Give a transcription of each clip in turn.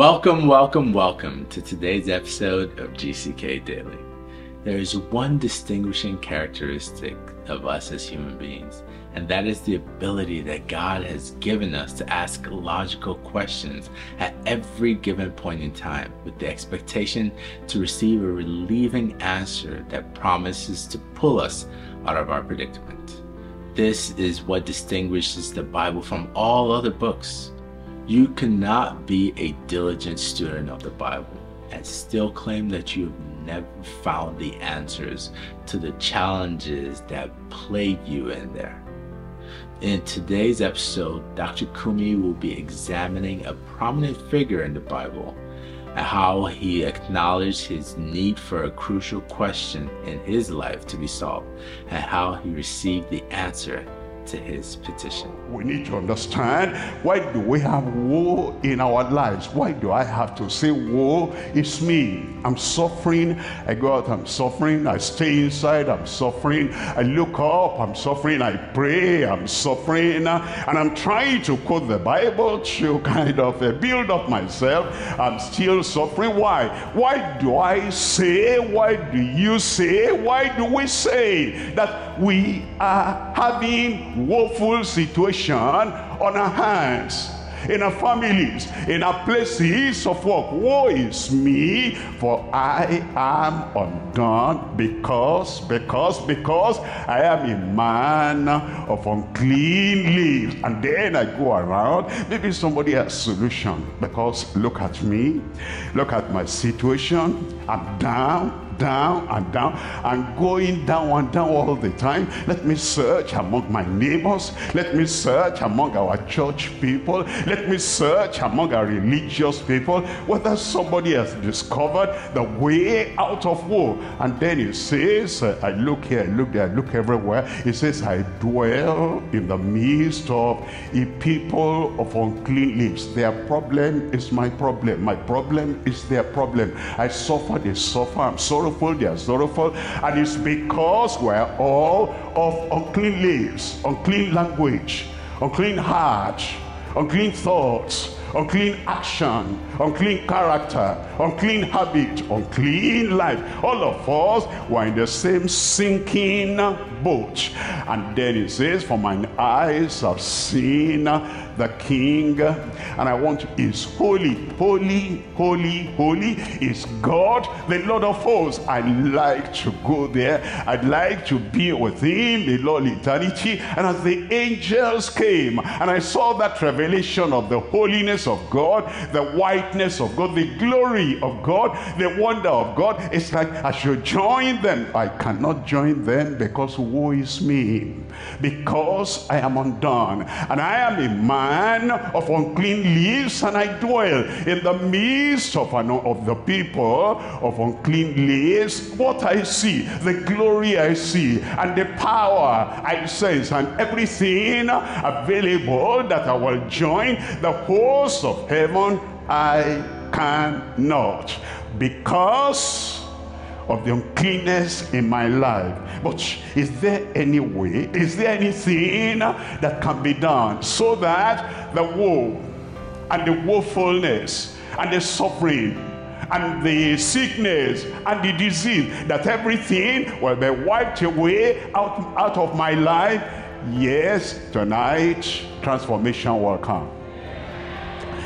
Welcome, welcome, welcome to today's episode of GCK Daily. There is one distinguishing characteristic of us as human beings, and that is the ability that God has given us to ask logical questions at every given point in time with the expectation to receive a relieving answer that promises to pull us out of our predicament. This is what distinguishes the Bible from all other books. You cannot be a diligent student of the Bible and still claim that you've never found the answers to the challenges that plague you in there. In today's episode, Dr. Kumuyi will be examining a prominent figure in the Bible and how he acknowledged his need for a crucial question in his life to be solved and how he received the answer to his petition. We need to understand why do we have woe in our lives? Why do I have to say woe? It's me. I'm suffering. I go out, I'm suffering. I stay inside, I'm suffering. I look up, I'm suffering. I pray, I'm suffering. And I'm trying to quote the Bible to kind of uh, build up myself. I'm still suffering. Why? Why do I say? Why do you say? Why do we say that we are having woeful situation on our hands? in our families, in our places of work. Woe is me, for I am undone because, because, because I am a man of unclean. And then I go around, maybe somebody has solution because look at me, look at my situation, I'm down, down and down and going down and down all the time. Let me search among my neighbors. Let me search among our church people. Let me search among our religious people whether somebody has discovered the way out of woe. And then he says, uh, I look here, I look there, I look everywhere. He says, I dwell in the midst of a people of unclean lips. Their problem is my problem. My problem is their problem. I suffer, they suffer. I'm sorry sorrowful, they are sorrowful. And it's because we're all of unclean lips, unclean language, unclean heart, unclean thoughts, unclean action, unclean character, unclean habit, unclean life. All of us were in the same sinking boat. And then it says, for mine eyes have seen the King. And I want is holy, holy, holy, holy is God, the Lord of hosts. I'd like to go there. I'd like to be with him, the Lord eternity. And as the angels came, and I saw that revelation of the holiness of God, the whiteness of God, the glory of God, the wonder of God, it's like I should join them. I cannot join them because woe is me. Because I am undone. And I am a man of unclean lips, and I dwell in the midst of, an, of the people of unclean lips. What I see, the glory I see, and the power I sense, and everything available that I will join the host of heaven, I cannot. Because of the uncleanness in my life. But is there any way, is there anything that can be done so that the woe and the woefulness and the suffering and the sickness and the disease, that everything will be wiped away out, out of my life? Yes, tonight transformation will come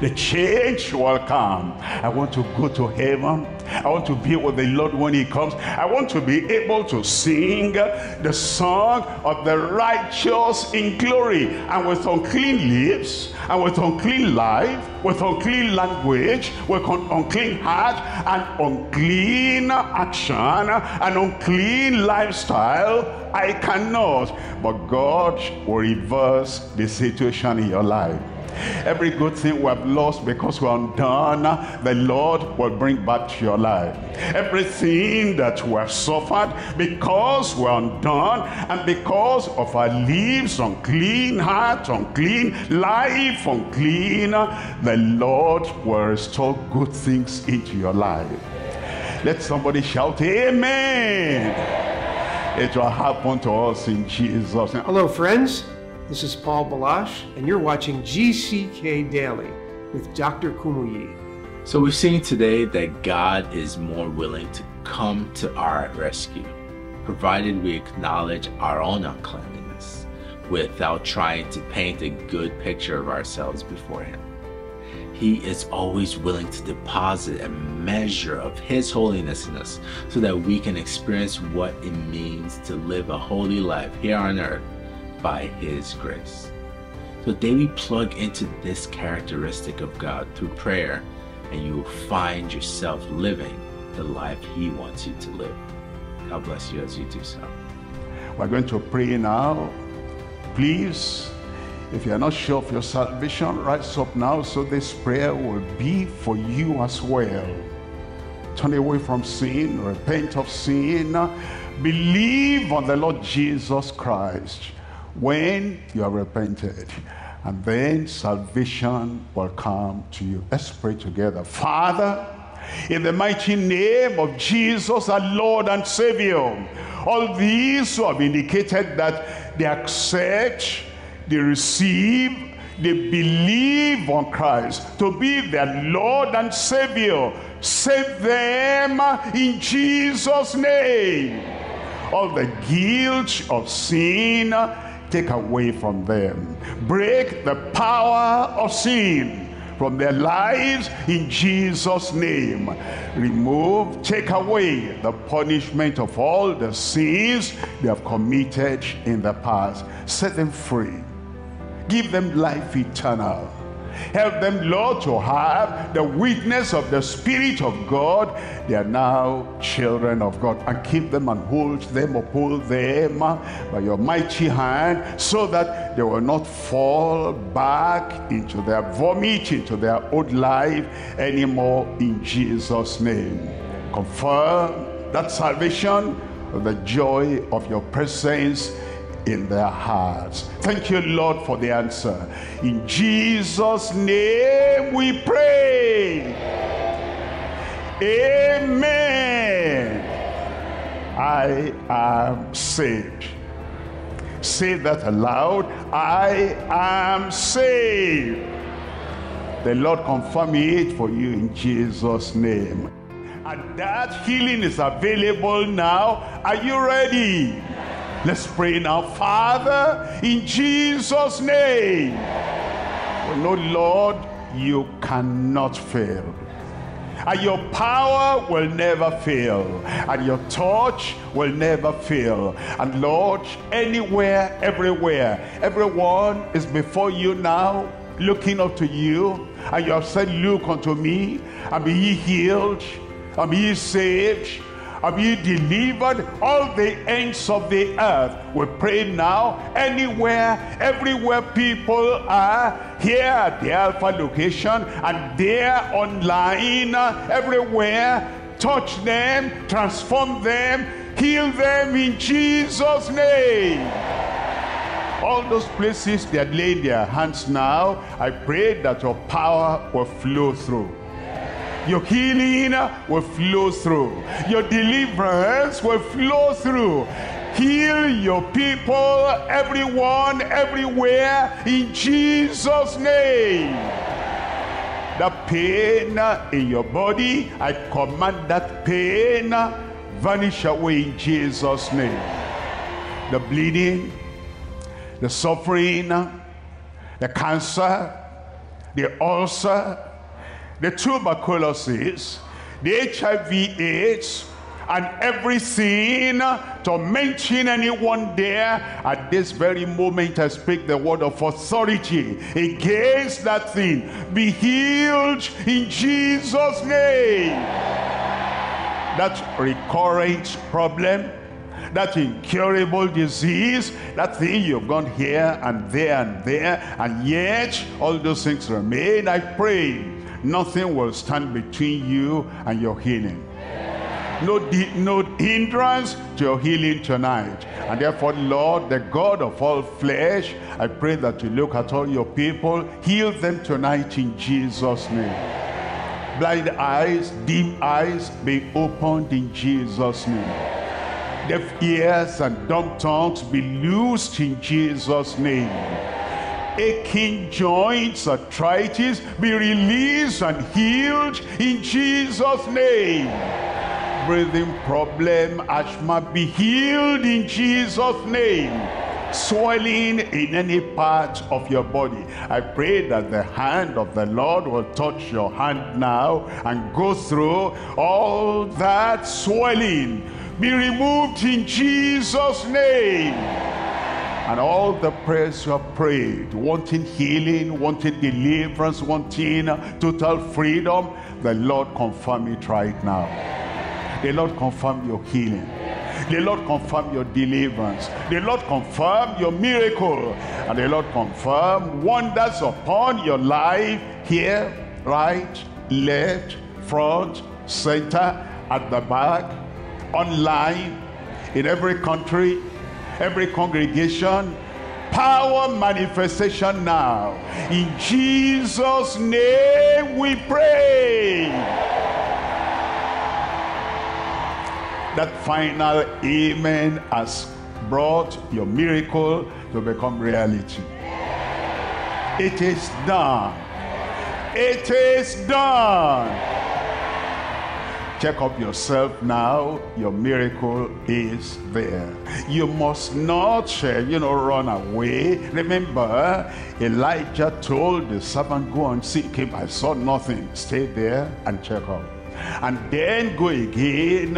the change will come. I want to go to heaven. I want to be with the Lord when he comes. I want to be able to sing the song of the righteous in glory and with unclean lips and with unclean life, with unclean language, with un unclean heart and unclean action and unclean lifestyle. I cannot. But God will reverse the situation in your life. Every good thing we have lost because we're undone, the Lord will bring back to your life. Everything that we have suffered because we're undone and because of our lives, unclean heart, unclean life, unclean, the Lord will restore good things into your life. Let somebody shout, Amen. It will happen to us in Jesus' name. Hello, friends. This is Paul Balash, and you're watching GCK Daily with Dr. Kumuyi. So we've seen today that God is more willing to come to our rescue, provided we acknowledge our own uncleanliness without trying to paint a good picture of ourselves before Him. He is always willing to deposit a measure of His holiness in us so that we can experience what it means to live a holy life here on earth by His grace. So daily plug into this characteristic of God through prayer and you will find yourself living the life He wants you to live. God bless you as you do so. We're going to pray now. Please, if you're not sure of your salvation, rise up now so this prayer will be for you as well. Turn away from sin, repent of sin, believe on the Lord Jesus Christ when you are repented and then salvation will come to you. Let's pray together. Father, in the mighty name of Jesus, our Lord and Savior, all these who have indicated that they accept, they receive, they believe on Christ to be their Lord and Savior, save them in Jesus' name. All the guilt of sin, take away from them. Break the power of sin from their lives in Jesus' name. Remove, take away the punishment of all the sins they have committed in the past. Set them free. Give them life eternal Help them, Lord, to have the witness of the Spirit of God. They are now children of God. And keep them and hold them, uphold them uh, by your mighty hand so that they will not fall back into their vomit, into their old life anymore in Jesus' name. Confirm that salvation, the joy of your presence in their hearts. Thank you, Lord, for the answer. In Jesus' name we pray. Amen. I am saved. Say that aloud. I am saved. The Lord confirm it for you in Jesus' name. And that healing is available now. Are you ready? Let's pray now. Father, in Jesus' name. Oh, we know, Lord, you cannot fail. And your power will never fail. And your touch will never fail. And Lord, anywhere, everywhere, everyone is before you now, looking up to you. And you have said, look unto me, and be ye healed, and be ye saved, have you delivered all the ends of the earth? We pray now, anywhere, everywhere people are, here at the Alpha location and there online, everywhere, touch them, transform them, heal them in Jesus' name. All those places they are laying their hands now. I pray that your power will flow through your healing will flow through. Your deliverance will flow through. Heal your people, everyone, everywhere, in Jesus' name. The pain in your body, I command that pain vanish away in Jesus' name. The bleeding, the suffering, the cancer, the ulcer, the tuberculosis, the HIV AIDS, and everything to mention anyone there at this very moment I speak the word of authority against that thing. Be healed in Jesus name. That recurrent problem that incurable disease that thing you've gone here and there and there and yet all those things remain I pray nothing will stand between you and your healing. No, no hindrance to your healing tonight. And therefore, Lord, the God of all flesh, I pray that you look at all your people, heal them tonight in Jesus' name. Blind eyes, dim eyes, be opened in Jesus' name. Deaf ears and dumb tongues be loosed in Jesus' name aching joints, arthritis, be released and healed in Jesus' name. Breathing problem, asthma, be healed in Jesus' name swelling in any part of your body. I pray that the hand of the Lord will touch your hand now and go through all that swelling. Be removed in Jesus' name. And all the prayers you have prayed, wanting healing, wanting deliverance, wanting total freedom, the Lord confirm it right now. The Lord confirm your healing. The Lord confirm your deliverance. The Lord confirm your miracle. And the Lord confirm wonders upon your life here, right, left, front, center, at the back, online, in every country, every congregation. Power manifestation now. In Jesus' name we pray. that final amen has brought your miracle to become reality. It is done. It is done. Check up yourself now. Your miracle is there. You must not, uh, you know, run away. Remember, Elijah told the servant, go and seek him. I saw nothing. Stay there and check up. And then go again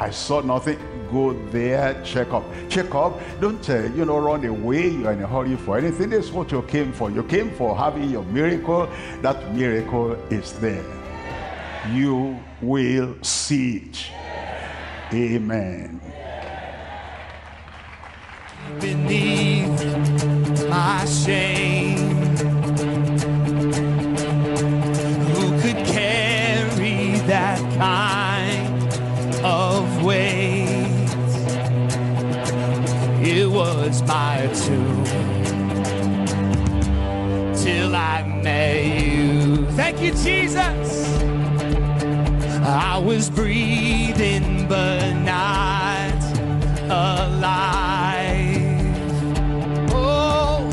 I saw nothing. Go there, check up. Check up. Don't, uh, you know, run away. You're in a hurry for anything. This is what you came for. You came for having your miracle. That miracle is there. You will see it. Amen. Beneath my shame, who could carry that kind? of weight. It was my tomb till I met you. Thank you, Jesus. I was breathing, but not alive. Oh,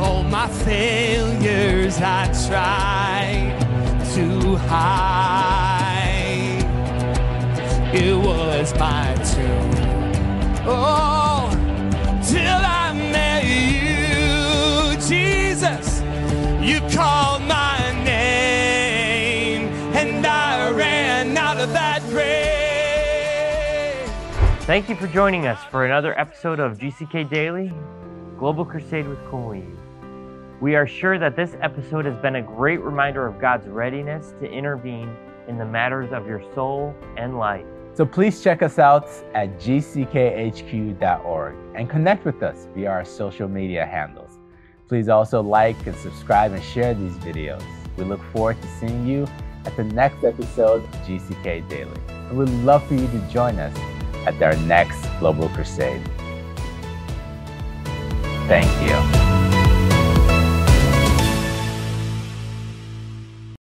all my failures I tried to hide it was my tune. Oh, Thank you for joining us for another episode of GCK Daily Global Crusade with Kumuyi. We are sure that this episode has been a great reminder of God's readiness to intervene in the matters of your soul and life. So please check us out at gckhq.org and connect with us via our social media handles. Please also like and subscribe and share these videos. We look forward to seeing you at the next episode of GCK Daily. And we'd love for you to join us at our next Global Crusade. Thank you.